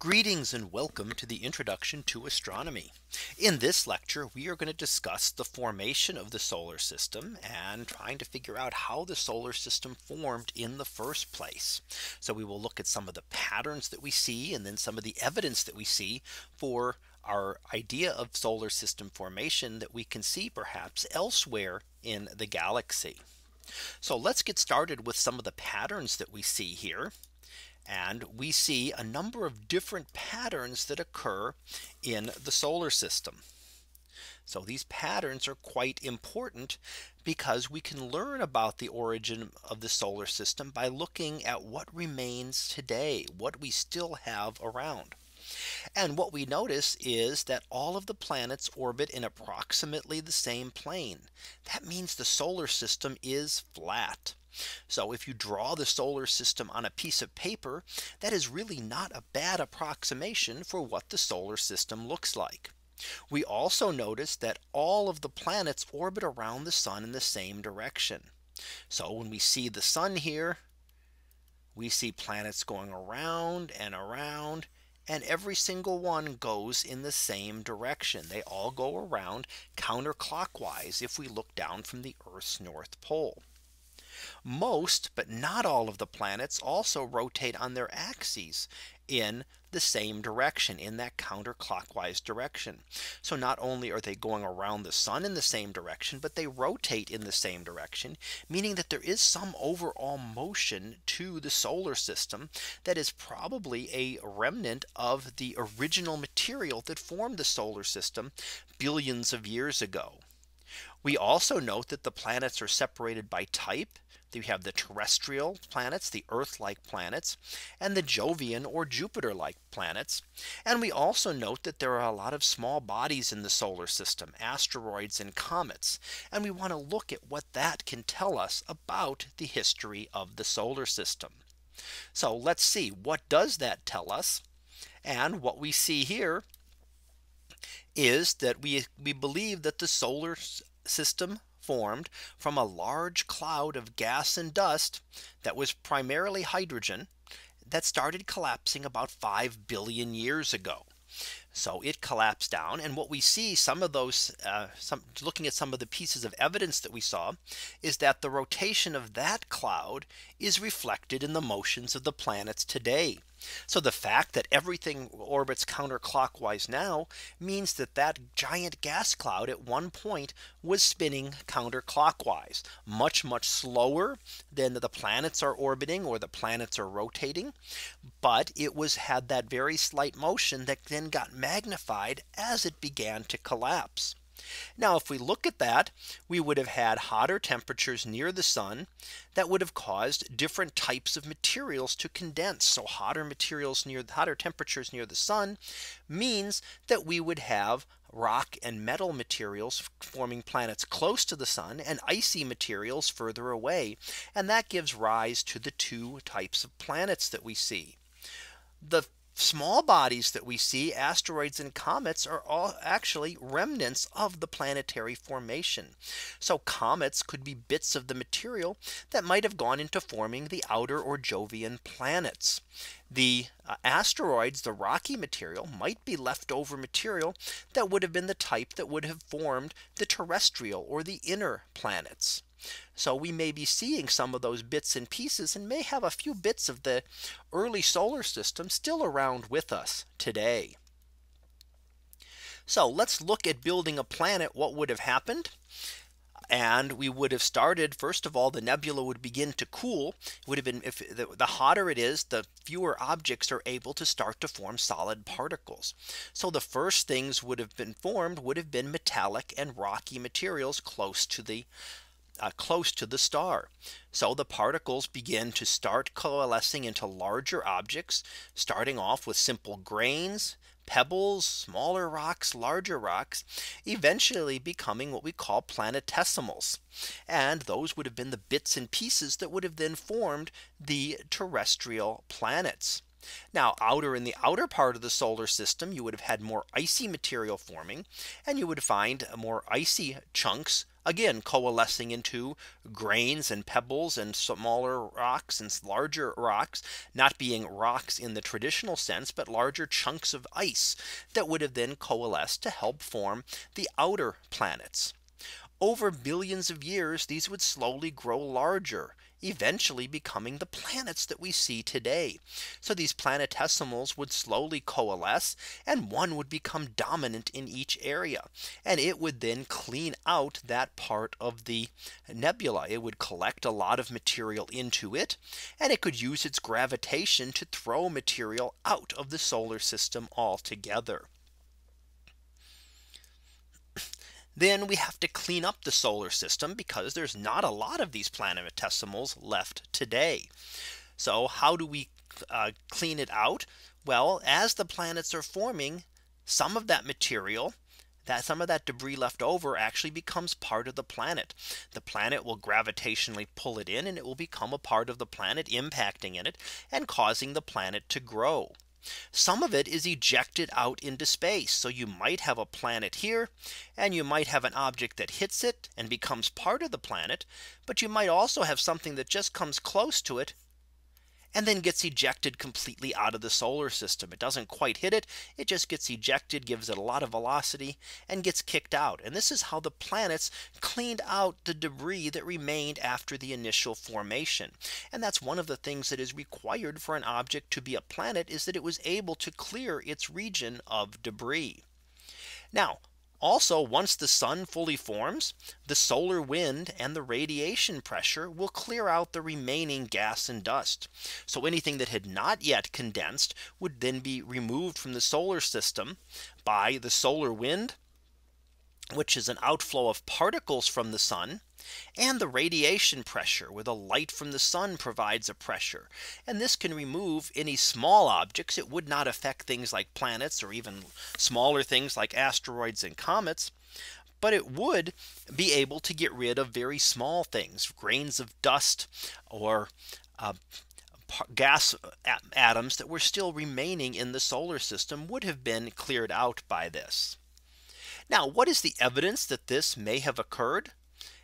Greetings and welcome to the introduction to astronomy. In this lecture, we are going to discuss the formation of the solar system and trying to figure out how the solar system formed in the first place. So we will look at some of the patterns that we see and then some of the evidence that we see for our idea of solar system formation that we can see perhaps elsewhere in the galaxy. So let's get started with some of the patterns that we see here. And we see a number of different patterns that occur in the solar system. So these patterns are quite important because we can learn about the origin of the solar system by looking at what remains today, what we still have around. And what we notice is that all of the planets orbit in approximately the same plane. That means the solar system is flat. So if you draw the solar system on a piece of paper, that is really not a bad approximation for what the solar system looks like. We also notice that all of the planets orbit around the sun in the same direction. So when we see the sun here, we see planets going around and around and every single one goes in the same direction. They all go around counterclockwise if we look down from the Earth's North Pole. Most but not all of the planets also rotate on their axes in the same direction in that counterclockwise direction. So not only are they going around the sun in the same direction, but they rotate in the same direction, meaning that there is some overall motion to the solar system that is probably a remnant of the original material that formed the solar system billions of years ago. We also note that the planets are separated by type you have the terrestrial planets, the Earth like planets, and the Jovian or Jupiter like planets. And we also note that there are a lot of small bodies in the solar system, asteroids and comets. And we want to look at what that can tell us about the history of the solar system. So let's see what does that tell us? And what we see here is that we we believe that the solar system formed from a large cloud of gas and dust that was primarily hydrogen that started collapsing about 5 billion years ago. So it collapsed down. And what we see some of those uh, some looking at some of the pieces of evidence that we saw is that the rotation of that cloud is reflected in the motions of the planets today. So the fact that everything orbits counterclockwise now means that that giant gas cloud at one point was spinning counterclockwise much much slower than the planets are orbiting or the planets are rotating. But it was had that very slight motion that then got magnified as it began to collapse. Now if we look at that, we would have had hotter temperatures near the sun that would have caused different types of materials to condense. So hotter materials near the hotter temperatures near the sun means that we would have rock and metal materials forming planets close to the sun and icy materials further away. And that gives rise to the two types of planets that we see. The small bodies that we see asteroids and comets are all actually remnants of the planetary formation. So comets could be bits of the material that might have gone into forming the outer or Jovian planets. The uh, asteroids, the rocky material might be leftover material that would have been the type that would have formed the terrestrial or the inner planets. So we may be seeing some of those bits and pieces and may have a few bits of the early solar system still around with us today. So let's look at building a planet. What would have happened? and we would have started first of all the nebula would begin to cool it would have been if the, the, hotter it is the fewer objects are able to start to form solid particles so the first things would have been formed would have been metallic and rocky materials close to the uh, close to the star. So the particles begin to start coalescing into larger objects, starting off with simple grains, pebbles, smaller rocks, larger rocks, eventually becoming what we call planetesimals. And those would have been the bits and pieces that would have then formed the terrestrial planets. Now outer in the outer part of the solar system, you would have had more icy material forming and you would find more icy chunks again coalescing into grains and pebbles and smaller rocks and larger rocks not being rocks in the traditional sense but larger chunks of ice that would have then coalesced to help form the outer planets. Over billions of years these would slowly grow larger eventually becoming the planets that we see today. So these planetesimals would slowly coalesce and one would become dominant in each area. And it would then clean out that part of the nebula. It would collect a lot of material into it. And it could use its gravitation to throw material out of the solar system altogether. Then we have to clean up the solar system because there's not a lot of these planetesimals left today. So how do we uh, clean it out? Well, as the planets are forming, some of that material that some of that debris left over actually becomes part of the planet. The planet will gravitationally pull it in and it will become a part of the planet impacting in it and causing the planet to grow. Some of it is ejected out into space. So you might have a planet here and you might have an object that hits it and becomes part of the planet. But you might also have something that just comes close to it and then gets ejected completely out of the solar system. It doesn't quite hit it. It just gets ejected, gives it a lot of velocity and gets kicked out. And this is how the planets cleaned out the debris that remained after the initial formation. And that's one of the things that is required for an object to be a planet is that it was able to clear its region of debris. Now also, once the sun fully forms, the solar wind and the radiation pressure will clear out the remaining gas and dust. So anything that had not yet condensed would then be removed from the solar system by the solar wind, which is an outflow of particles from the sun and the radiation pressure where the light from the sun provides a pressure. And this can remove any small objects. It would not affect things like planets or even smaller things like asteroids and comets. But it would be able to get rid of very small things, grains of dust or uh, gas atoms that were still remaining in the solar system would have been cleared out by this. Now, what is the evidence that this may have occurred?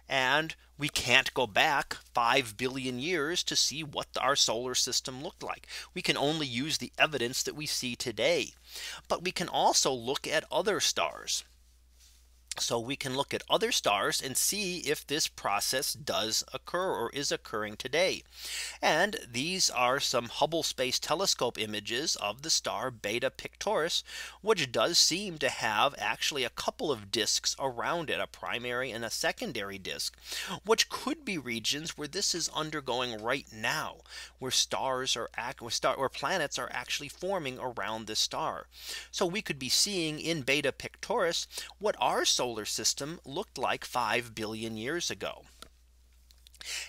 And we can't go back 5 billion years to see what our solar system looked like. We can only use the evidence that we see today. But we can also look at other stars. So we can look at other stars and see if this process does occur or is occurring today. And these are some Hubble Space Telescope images of the star Beta Pictoris, which does seem to have actually a couple of disks around it, a primary and a secondary disk, which could be regions where this is undergoing right now, where stars are where, star, where planets are actually forming around this star. So we could be seeing in Beta Pictoris what are solar solar system looked like 5 billion years ago.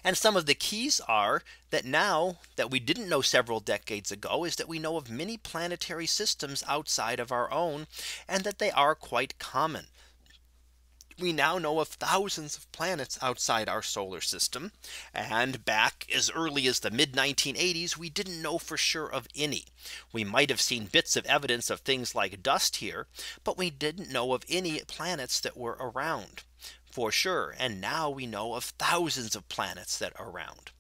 And some of the keys are that now that we didn't know several decades ago is that we know of many planetary systems outside of our own and that they are quite common we now know of thousands of planets outside our solar system. And back as early as the mid 1980s, we didn't know for sure of any. We might have seen bits of evidence of things like dust here, but we didn't know of any planets that were around for sure. And now we know of thousands of planets that are around.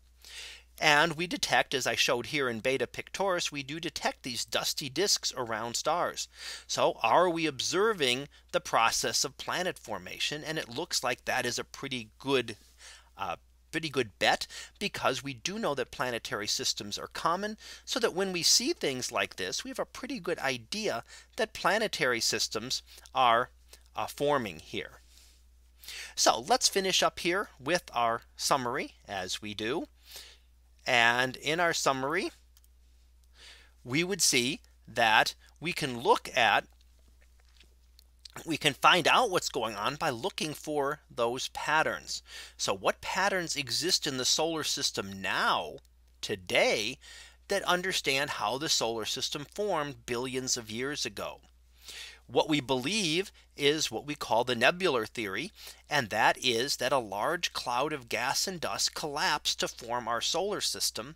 And we detect as I showed here in beta pictoris, we do detect these dusty disks around stars. So are we observing the process of planet formation? And it looks like that is a pretty good uh, pretty good bet because we do know that planetary systems are common so that when we see things like this we have a pretty good idea that planetary systems are uh, forming here. So let's finish up here with our summary as we do. And in our summary, we would see that we can look at we can find out what's going on by looking for those patterns. So what patterns exist in the solar system now today that understand how the solar system formed billions of years ago. What we believe is what we call the nebular theory. And that is that a large cloud of gas and dust collapsed to form our solar system.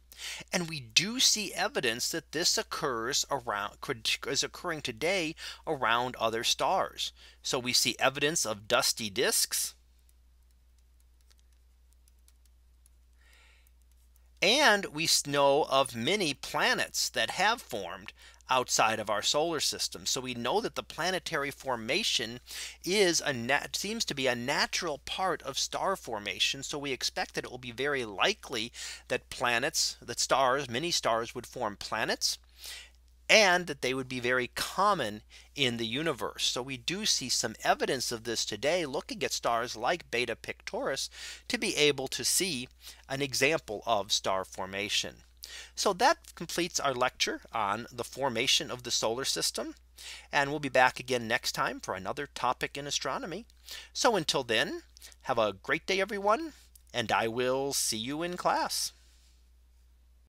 And we do see evidence that this occurs around is occurring today around other stars. So we see evidence of dusty disks. And we know of many planets that have formed outside of our solar system. So we know that the planetary formation is a net seems to be a natural part of star formation. So we expect that it will be very likely that planets that stars many stars would form planets and that they would be very common in the universe. So we do see some evidence of this today looking at stars like Beta Pictoris to be able to see an example of star formation. So that completes our lecture on the formation of the solar system. And we'll be back again next time for another topic in astronomy. So until then, have a great day, everyone. And I will see you in class.